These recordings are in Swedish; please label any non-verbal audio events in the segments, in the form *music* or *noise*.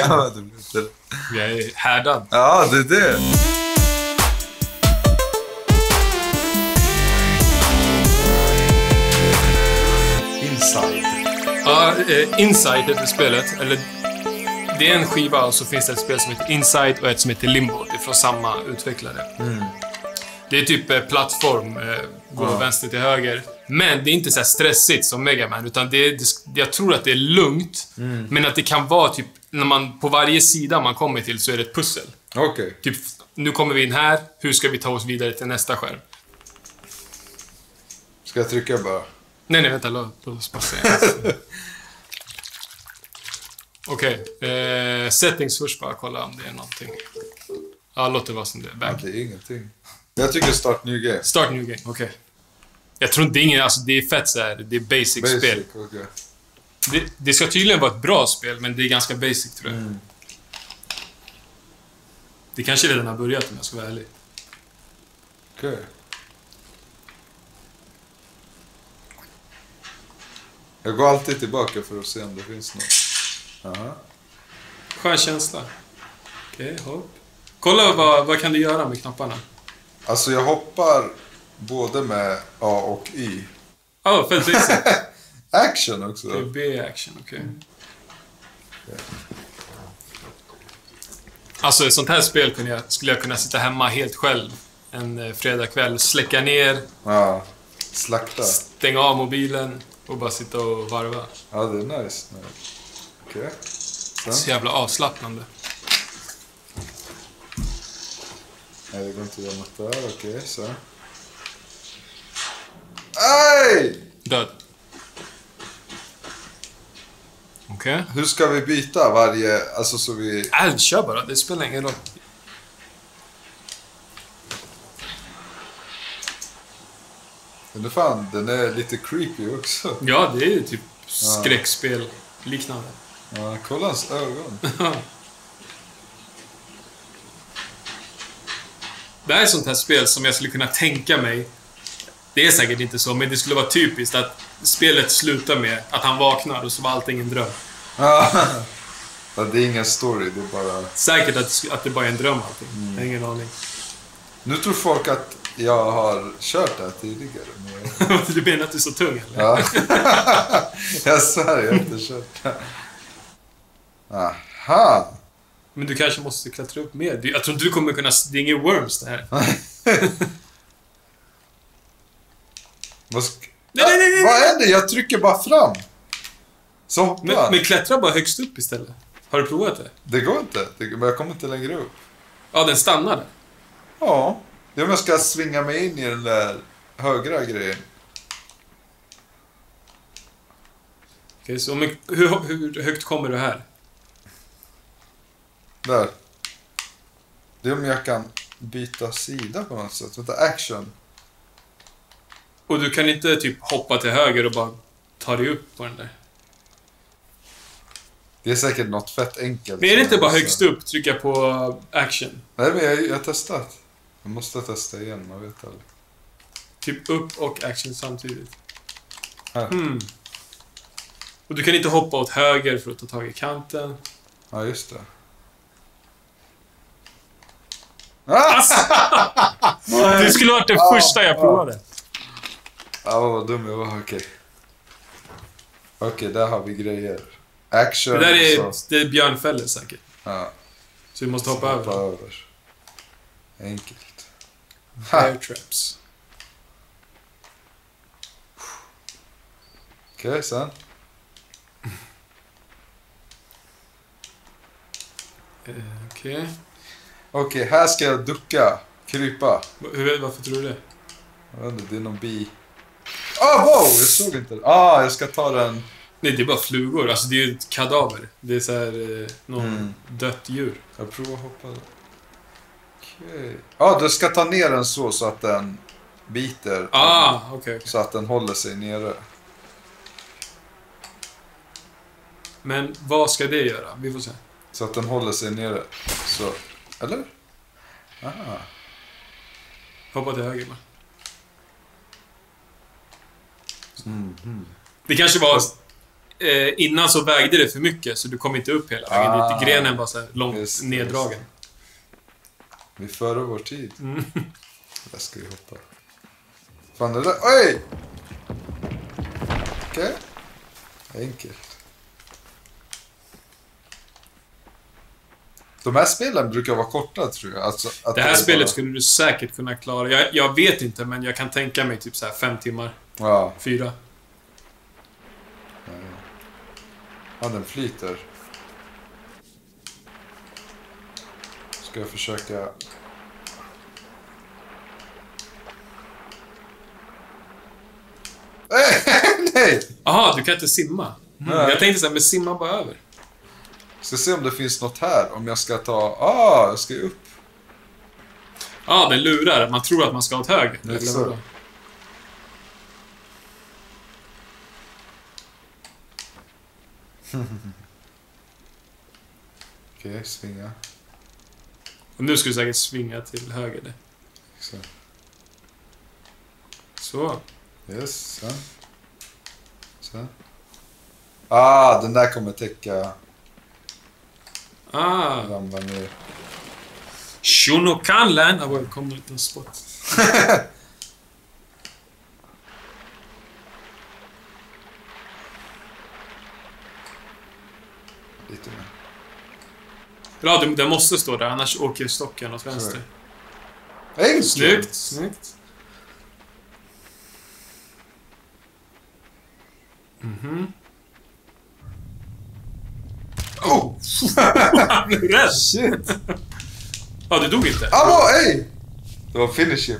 ja, det blir det. Jag är härdad. Ja, det är det. Inside. Ja, eh, Inside heter spelet. Eller, det är en skiva och så finns det ett spel som heter Inside och ett som heter Limbo. Det är från samma utvecklare. Det är typ eh, plattform, eh, gå Ja. vänster till höger. Men det är inte så stressigt som Mega Man, utan det är, det, jag tror att det är lugnt. Men att det kan vara typ, när man på varje sida man kommer till så är det ett pussel. Okej. Typ, nu kommer vi in här, hur ska vi ta oss vidare till nästa skärm? Ska jag trycka bara? Nej, nej, vänta. Låt låt oss bara se. *laughs* Okej. eh, settings först bara. Kolla om det är någonting. Ja, låt det vara som det är. Ja, Back. det är ingenting. Jag tycker start new game. Start new game. Okej. Jag tror inte det är ingen... Alltså, det är fett så här. Det är basic, Basic, spel. okej. Det, det ska tydligen vara ett bra spel, men det är ganska basic, tror jag. Det kanske redan har börjat, om jag ska vara ärlig. Okej. Jag går alltid tillbaka för att se om det finns något. Aha. Skön känsla. Okej, hopp. Kolla vad, vad kan du göra med knapparna? Alltså jag hoppar både med A och Y. Ja, oh, *laughs* basic. Action Det är också. B-action, okej. Alltså, ett sånt här spel jag, skulle jag kunna sitta hemma helt själv en eh, fredagkväll, släcka ner, Ja. Slakta. stänga av mobilen och bara sitta och varva. Ja, det är nice. nice. Okej. Så Sen? jävla avslappnande. Nej, det går inte att göra något där. Okej, så. Aj! Död. Okej. Hur ska vi byta varje... Alltså så vi... Äh, kör bara. Det spelar ingen roll. Men fan, den är lite creepy också. Ja, det är ju typ skräckspel liknande. Ja, kolla hans ögon. *laughs* Det här är sånt här spel som jag skulle kunna tänka mig. Det är säkert inte så, men det skulle vara typiskt att spelet slutar med att han vaknar och så var allting en dröm. Ja, *laughs* det är ingen story, det är bara... Säkert att, att det bara är en dröm allting. Jag har ingen aning. Nu tror folk att jag har kört det här tidigare. Men... *laughs* du menar att du är så tung eller? Ja. *laughs* jag svär, jag har inte kört det. Aha! Men du kanske måste klättra upp mer. Jag tror inte du kommer kunna... Det är ingen Worms det här. Vad, sk- Nej, nej, nej, nej, Vad är det? Jag trycker bara fram. Så hoppar Men, men klättra bara högst upp istället. Har du provat det? Det går inte. Det, men jag kommer inte längre upp. Ja, den stannade. Ja. Det är om jag ska svinga mig in i den där högra grejen. Okej, så men hur, hur högt kommer du här? Där. Det är om jag kan byta sida på något sätt. Vänta, action. Och du kan inte typ hoppa till höger och bara ta dig upp på den där? Det är säkert något fett enkelt. Men är det inte bara högst upp, trycka på action? Nej, men jag, jag har testat. Jag måste testa igen, man vet aldrig. Typ upp och action samtidigt. Här. Hmm. Och du kan inte hoppa åt höger för att ta tag i kanten. Ja, just det. Ah! *laughs* Det skulle varit det Ja, första jag ja. provade. Ja, vad dum jag var. Okej. Okej, där har vi grejer. Action. Det där är, så. det är björnfällor säkert. Ja, Så vi måste hoppa över hoppa dem. över. Enkelt. Bear traps. Okej, sen. Eh, Okej. Okej, här ska jag ducka. Krypa. Hur, varför tror du det? Jag vet inte, det är någon bi. Ah, wow! Jag såg inte det. Ah, jag ska ta den. Nej, det är bara flugor. Alltså, det är ju ett kadaver. Det är så här, eh, någon Mm. dött djur. Jag provar att hoppa. Okej. Ja, ah, du ska ta ner den så, så att den biter. Ah, okej. okej. Så att den håller sig nere. Men vad ska det göra? Vi får se. Så att den håller sig nere. Så. Eller? Aha. Hoppa till höger bara. Mhm. Det kanske var... eh, innan så vägde det för mycket, så du kom inte upp hela vägen Ah. dit. Grenen var så långt Just det, neddragen. Vi är före vår tid. Mm. Där ska vi hoppa. Fan, det där... Oj! Okej. Enkelt. De här spelen brukar vara korta, tror jag. Alltså, Det här är spelet bara- skulle du säkert kunna klara. Jag, jag vet inte, men jag kan tänka mig typ så här fem timmar. Ja. Fyra. ja, den flyter. Ska jag försöka... *laughs* Nej! Jaha, du kan inte simma? Mm. Jag tänkte såhär, men simma bara över. Ska se om det finns något här. Om jag ska ta... Ah, jag ska upp. Ja, den lurar. Man tror att man ska åt höger. Exakt. Okej, svinga. Och nu ska du säkert svinga till höger. Exakt. Så. Yes, sen. Sen. Ah, den där kommer täcka... Ah. Ramla ner. Shunokanlan. Ah, well, kom en liten spot. *laughs* Lite mer. Bra, den måste stå där, annars åker stocken åt vänster. Enkelt! Snyggt, snyggt. Mhm. Oh! Han blev rädd! Shit! Ja, du dog inte? Hallå, hej! Det var finishing.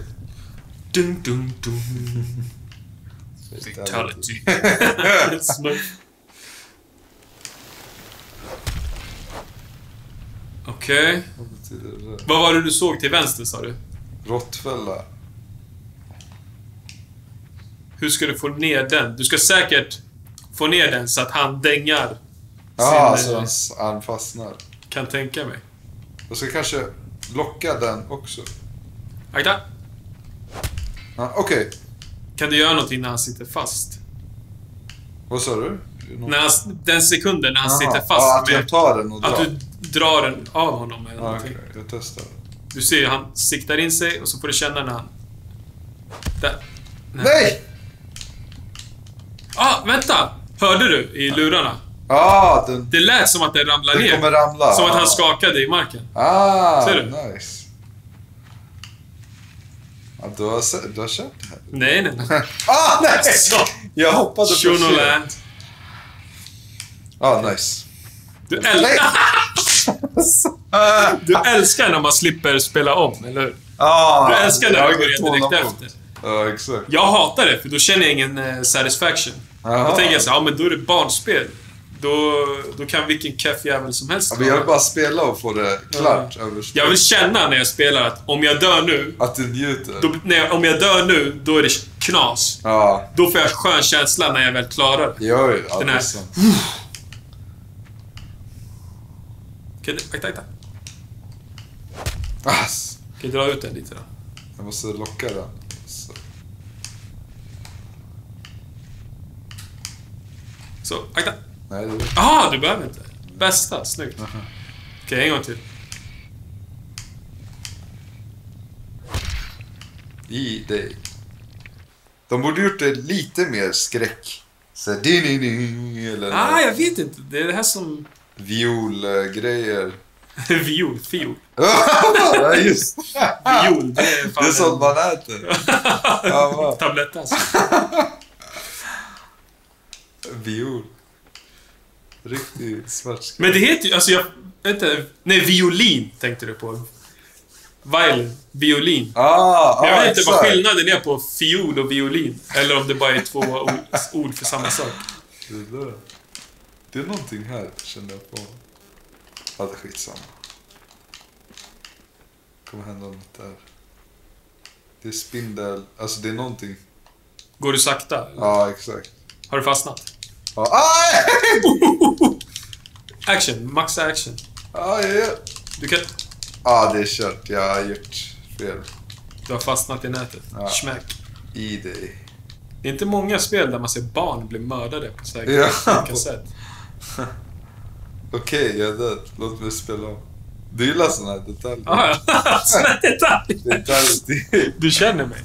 Dun, dun, dun. Fatality. *laughs* Okej. Vad betyder det? där? Vad var det du såg till vänster, sa du? Råttfälla. Hur ska du få ner den? Du ska säkert få ner den så att han dängar. Ja, Sin, så eh, han, han fastnar. Kan tänka mig. Jag ska kanske locka den också. Akta! Ja, Okej, Kan du göra någonting när han sitter fast? vad sa du? Någon- När han, den sekunden när han Jaha. sitter fast Ja, att med... jag tar den och drar. Att du drar den av honom eller Ja, någonting. jag testar. Du ser han siktar in sig och så får du känna när han... Där. Nej! Ah, vänta! Hörde du i lurarna? Ah, den, Det lät som att den ramlade ner. kommer ramla. Som att han Ah. skakade i marken. Ah, Ser du? nice. Ja, du har, du har kört det här? Nej, nej, nej. *laughs* Ah, nej! Så. Jag hoppade på fel. Shunoland. Ah, nice. Du, *laughs* Nej! äl- du älskar när man slipper spela om, eller hur? Ah, Du älskar när börjar inget direkt efter. Ja, exakt. Jag hatar det, för då känner jag ingen eh, satisfaction. Jaha. Då tänker jag så ja men då är det barnspel. Då, då kan vilken keff jävel som helst Ja, men jag vill bara spela och få det klart. över Jag vill känna när jag spelar att om jag dör nu, Att du njuter. då, när jag, om jag dör nu, då är det knas. Ja, Då får jag skön känsla när jag väl klarar det. gör ju. Ja, Den det är här-. Kan du, akta, akta. Ass. Kan du dra ut den lite då? Jag måste locka den. Så. Så, akta. Nej, det Jaha, du behöver inte. Bästa, snyggt. Okej, en gång till. i dig. De borde gjort det lite mer skräck. Så här, di, di, di, eller Ah, jag vet inte. Det är det här som... violgrejer. *laughs* Viol, fiol. *laughs* ja, just Viol, det är fan Det är sånt man äter. *laughs* Ja, tablett alltså. Viol. Riktig svartskräck. Men det heter ju, alltså jag... Vänta, nej, violin tänkte du på. Violin, violin. Ah, jag ah, vet inte vad exakt. skillnaden är på fiol och violin. Eller om det bara är två ord för samma sak. Det, är någonting här, kände jag på. Ja, det är skitsamma. kommer hända något där. Det är spindel, alltså det är någonting. Går du sakta? Ja, exakt. Har du fastnat? Ja, aj! *laughs* Action, maxa action. Ja, ja, ja. Du kan... Ja, det är kört. Jag har gjort fel. Du har fastnat i nätet. Ja. Smack. I dig. Det är inte många spel där man ser barn bli mördade på så här Ja. olika sätt. *laughs* Okej, jag är död. Låt mig spela om. Du gillar såna här detaljer. Ah, ja. *laughs* Såna detaljer. Detaljer. Du känner mig.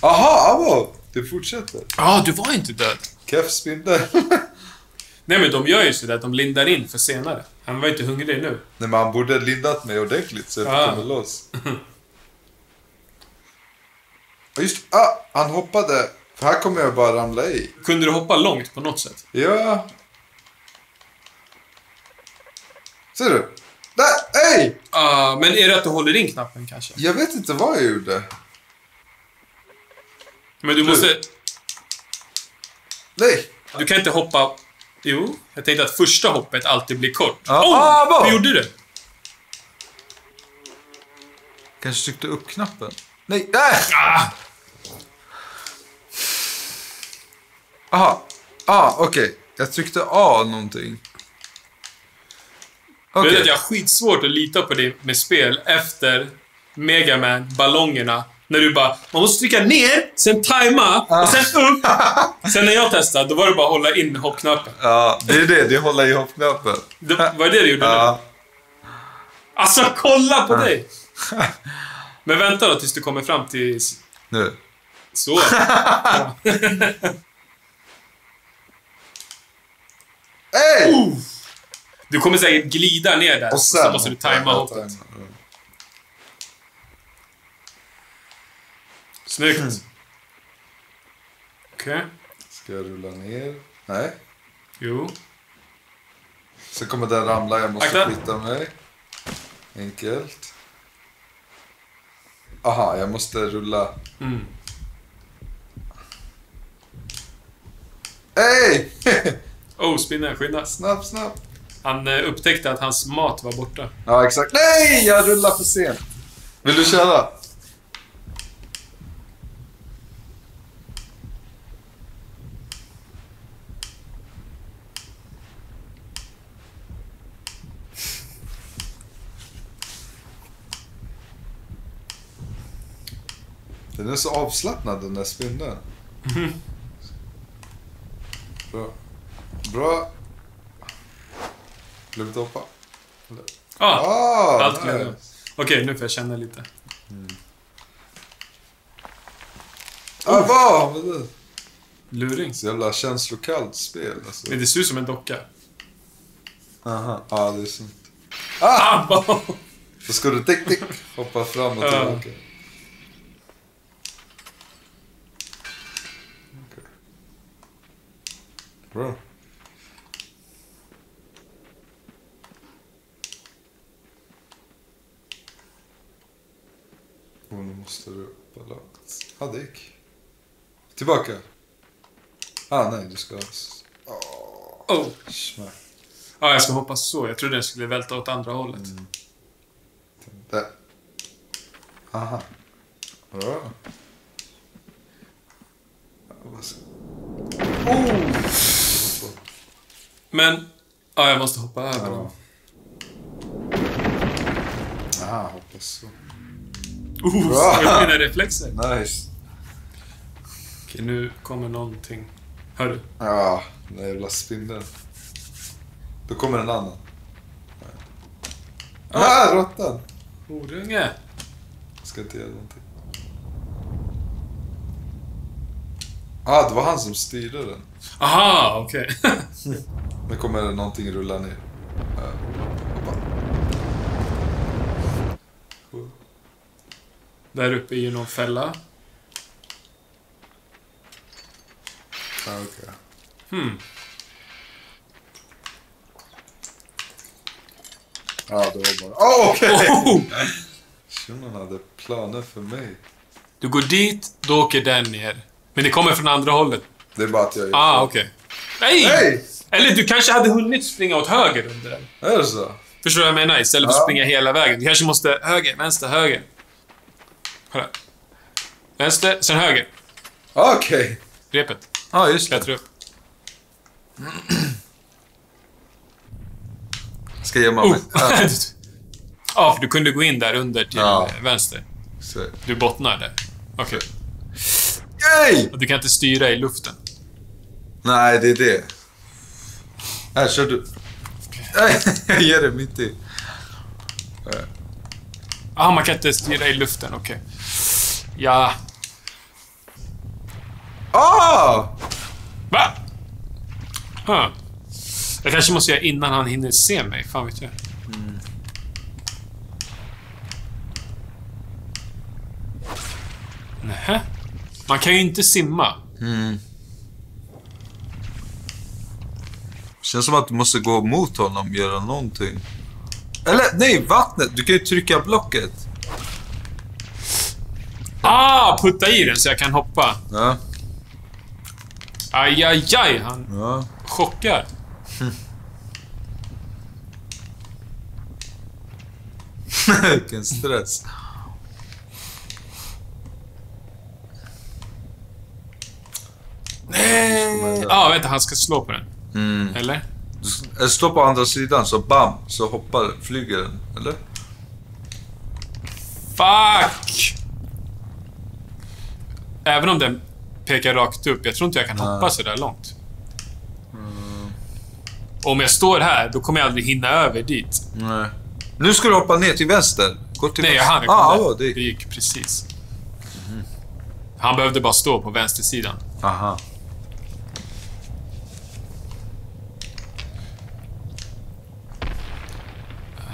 Aha, abo! Det fortsätter. Ja, ah, du var inte död. Keff spindel. *laughs* Nej, men de gör ju sådär att de lindar in för senare. Han var inte hungrig nu. Nej, men han borde lindat mig ordentligt så jag Ah. komma loss. Ja, just ah, han hoppade. För här kommer jag bara ramla i. Kunde du hoppa långt på något sätt? Ja. Ser du? Där! Hej! Ah, men är det att du håller in knappen kanske? Jag vet inte vad jag gjorde. Men du måste... Nej! Du kan inte hoppa... Jo, jag tänkte att första hoppet alltid blir kort. Ja. Oh, Ah, hur gjorde du? Kanske tryckte upp knappen. Nej! Där! Ah! Aha. Ah, okej. Jag tryckte A någonting. Du Okej. vet att jag har skitsvårt att lita på dig med spel efter Megaman, ballongerna. När du bara, man måste trycka ner, sen tajma, och sen upp. *laughs* Sen när jag testade, då var det bara att hålla in hoppknappen. Ja, det är det. Det är hålla i hoppknappen. Det, var det det du gjorde nu? Ja. Alltså, kolla på dig! *laughs* Men vänta då tills du kommer fram till... Nu. Så. *laughs* Hej! Du kommer säkert glida ner där. Och sen så måste du tajma hoppet. Ja. Snyggt. Mm. Okej. Ska jag rulla ner? Nej. Jo. Sen kommer den ramla. Jag måste Akta. flytta mig. Enkelt. Aha, jag måste rulla. Mm. Hej! *laughs* Oh, spinner. Skynda. snabb, snabb. Han eh, upptäckte att hans mat var borta. Ja, exakt. Nej! Jag rullar för sent. Vill du köra? Den är så avslappnad den där spindeln. Bra. Bra. Glömde hoppa. Ah, Ah, allt nice. glömde. Okej, nu får jag känna lite. Ah, vad var det? Luring. Så jävla känslokallt spel alltså. Men det ser ut som en docka. Aha, ja det är sant. Ah! Ah! Då ska du tick, tick, hoppa fram och tillbaka. Okej. Bra. Nu måste upp långt. Ja, det gick. Tillbaka. Ah, nej, du ska... Åh, Oh. smack. Ja, jag ska hoppa så. Jag trodde den skulle välta åt andra hållet. Där. Aha. Bra. Ska- Men... Ja, jag måste hoppa över Ja. dem. Aha, hoppas så. Oh, jag mina reflexer? Nice. Okej, nu kommer någonting. Hör du? Ja, den där jävla spindeln. Då kommer en annan. Ah, råttan! Horunge. Ska inte göra någonting. Ah, det var han som styrde den. Aha, okej. *laughs* Nu kommer någonting rulla ner. Uh, Där uppe är ju någon fälla. Ah, okej. Hmm. Ja, det var bara... Oh, okej! Oh! Shunon hade planer för mig. Du går dit, då åker den ner. Men det kommer från andra hållet. Det är bara att jag... Ah, okej. Nej! Hej! Eller du kanske hade hunnit springa åt höger under den. Är det så? Förstår du vad jag menar? Istället för att Ja. springa hela vägen. Du kanske måste höger, vänster, höger. Kolla. Vänster, sen höger. Okej. Repet. Ja, ah, just det. Klättra upp. Ska jag gömma Oh. mig? *laughs* Ja, för du kunde gå in där under till Ja. vänster. Du bottnar där. Okej. Nej! Och du kan inte styra i luften. Nej, det är det. Här, kör du. *laughs* Jag ger det mitt i. Ah, man kan inte styra i luften, okej. Ja. Ah! Va? Huh. Jag kanske måste göra innan han hinner se mig. Fan vet jag. Nähä. Man kan ju inte simma. Känns som att du måste gå mot honom göra någonting. Eller nej, vattnet. Du kan ju trycka blocket. Ah, putta i den så jag kan hoppa. Ja. Aj, aj, aj. Han ja. chockar. *laughs* Vilken stress. Nej. Ah, vänta. Han ska slå på den. Mm. Eller? Jag står på andra sidan, så bam, så hoppar, flyger den. Eller? Fuck! Även om den pekar rakt upp, jag tror inte jag kan hoppa så där långt. Och om jag står här, då kommer jag aldrig hinna över dit. Nej. Nu ska du hoppa ner till vänster. Gå till Nej, jag hann. Ah, ja, det gick precis. Han behövde bara stå på vänstersidan. Aha.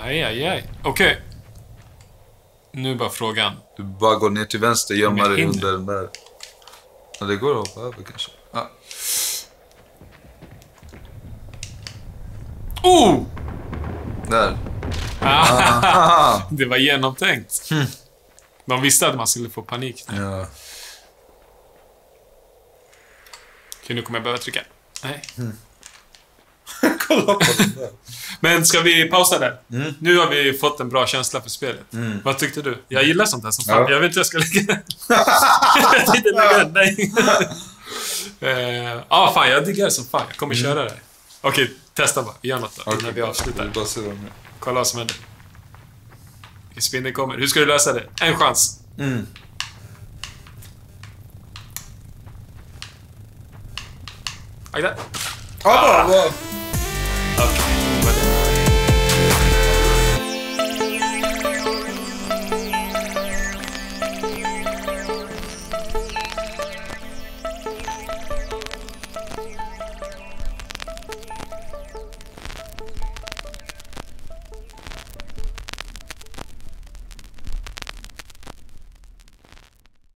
Aj, aj, aj. Okej. Nu bara frågan. Du bara går ner till vänster, gömma jag dig under den där. Ja, det går att hoppa över kanske. Ja. Oh! Där. Ah, *laughs* det var genomtänkt. De visste att man skulle få panik. Ja. Okej, nu kommer jag behöva trycka. Nej. Där. *laughs* Men ska vi pausa där? Mm. Nu har vi fått en bra känsla för spelet. Vad tyckte du? Jag gillar sånt här som fan. Ja. Jag vet inte jag ska lägga Jag tänkte lägga den. Nej. Ja, fan. Jag diggar det som fan. Jag kommer köra det. Okej, testa bara. Gör något då, innan vi Mm. Avslutar. vi. Kolla vad som händer. Spindeln kommer. Hur ska du lösa det? En chans. Mm. Där. Ah, bra.